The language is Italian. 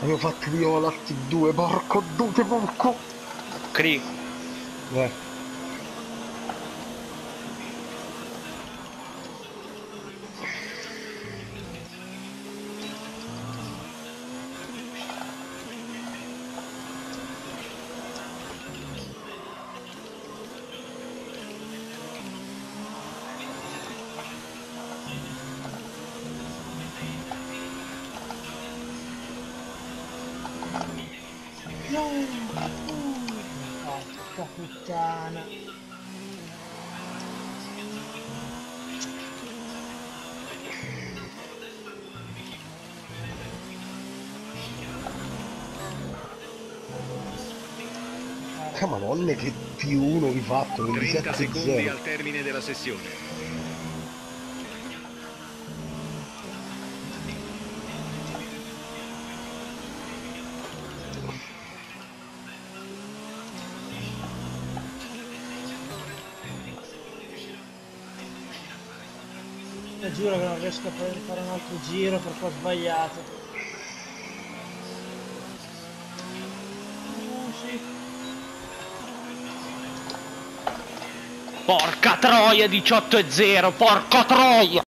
Avevo fatto io la T2, porco due, porco! Cri. Eh. Porca puttana! Ah, madonna che più uno hai fatto, 30 secondi 27-0. al termine della sessione. Io giuro che non riesco a fare un altro giro perché ho sbagliato. Porca troia 18 e 0, porca troia!